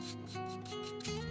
うん。